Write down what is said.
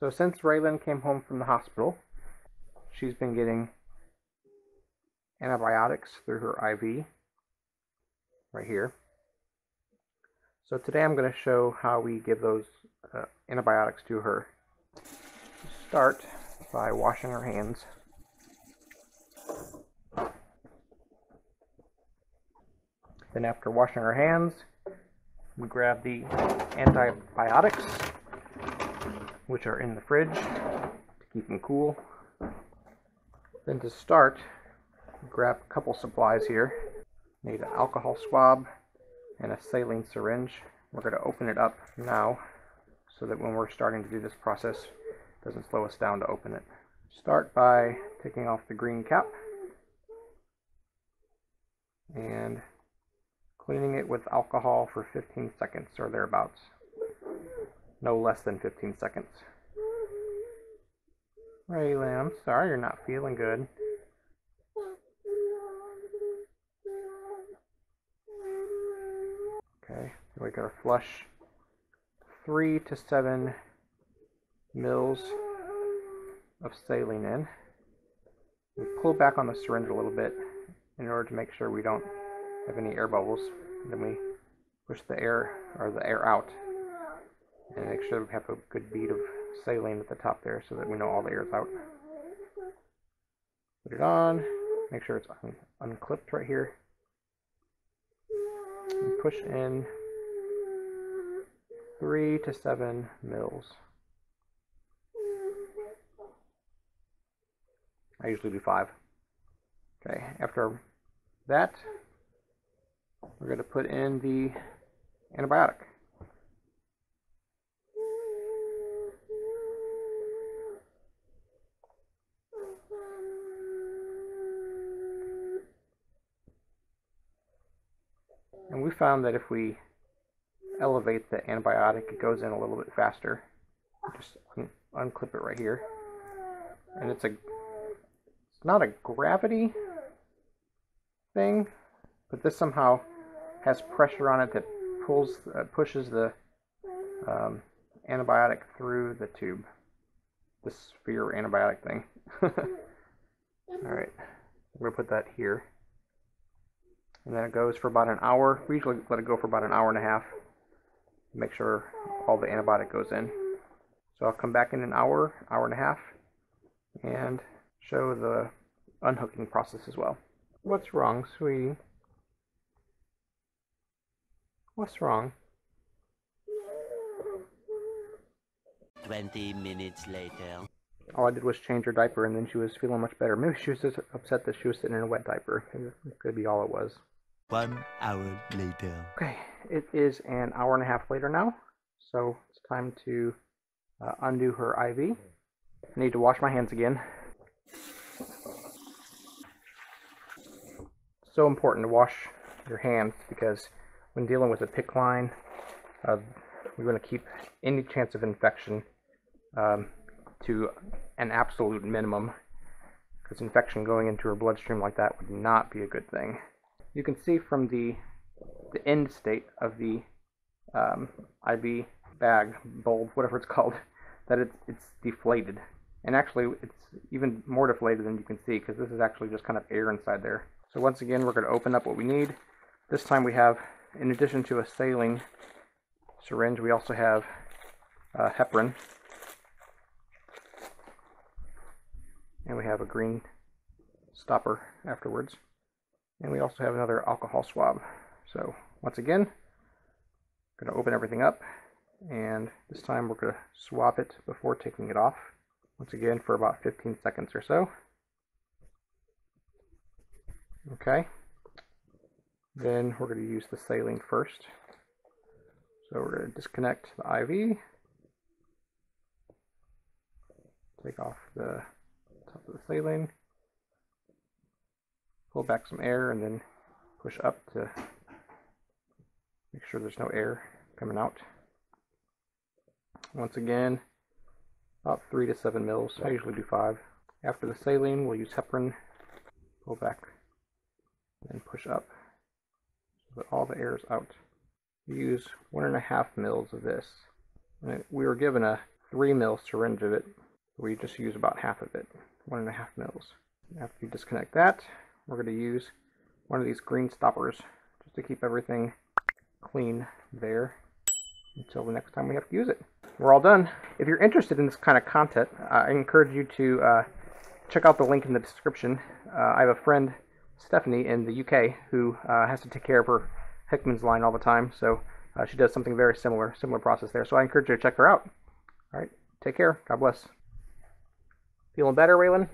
So since Raelynn came home from the hospital, she's been getting antibiotics through her IV right here. So today I'm going to show how we give those uh, antibiotics to her. Start by washing her hands. Then after washing our hands, we grab the antibiotics, which are in the fridge to keep them cool. Then to start, grab a couple supplies here. Need an alcohol swab and a saline syringe. We're going to open it up now so that when we're starting to do this process, it doesn't slow us down to open it. Start by taking off the green cap and cleaning it with alcohol for 15 seconds or thereabouts. No less than 15 seconds. Raelynn, I'm sorry you're not feeling good. Okay, we gotta flush three to seven mils of saline in. We pull back on the syringe a little bit in order to make sure we don't have any air bubbles. Then we push the air or the air out and make sure we have a good bead of saline at the top there so that we know all the air is out. Put it on, make sure it's un unclipped right here. And push in three to seven mils. I usually do five. Okay, after that, we're going to put in the antibiotic. And we found that if we elevate the antibiotic, it goes in a little bit faster. Just un unclip it right here. And it's a it's not a gravity thing, but this somehow has pressure on it that pulls uh, pushes the um, antibiotic through the tube. The sphere antibiotic thing. Alright, we're going to put that here. And then it goes for about an hour. We usually let it go for about an hour and a half. Make sure all the antibiotic goes in. So I'll come back in an hour, hour and a half, and show the unhooking process as well. What's wrong, sweetie? What's wrong? 20 minutes later. All I did was change her diaper and then she was feeling much better. Maybe she was just upset that she was sitting in a wet diaper. It could be all it was. One hour later. Okay, it is an hour and a half later now. So it's time to uh, undo her IV. I need to wash my hands again. So important to wash your hands because when dealing with a PICC line, uh, we want to keep any chance of infection um, to an absolute minimum because infection going into her bloodstream like that would not be a good thing. You can see from the, the end state of the um, IV bag, bulb, whatever it's called, that it's, it's deflated. And actually, it's even more deflated than you can see because this is actually just kind of air inside there. So once again, we're going to open up what we need. This time we have in addition to a saline syringe, we also have uh, heparin. And we have a green stopper afterwards. And we also have another alcohol swab. So once again, going to open everything up. And this time we're going to swab it before taking it off. Once again for about 15 seconds or so. Okay. Then we're going to use the saline first. So we're going to disconnect the IV. Take off the top of the saline. Pull back some air and then push up to make sure there's no air coming out. Once again, about 3 to 7 mils. I usually do 5. After the saline, we'll use heparin. Pull back and push up but all the air is out. We use one and a half mils of this. And we were given a three mil syringe of it. We just use about half of it, one and a half mils. After you disconnect that, we're going to use one of these green stoppers just to keep everything clean there until the next time we have to use it. We're all done. If you're interested in this kind of content, I encourage you to uh, check out the link in the description. Uh, I have a friend, Stephanie, in the UK who uh, has to take care of her Hickman's line all the time, so uh, she does something very similar, similar process there. So I encourage you to check her out. All right, take care. God bless. Feeling better, Waylon?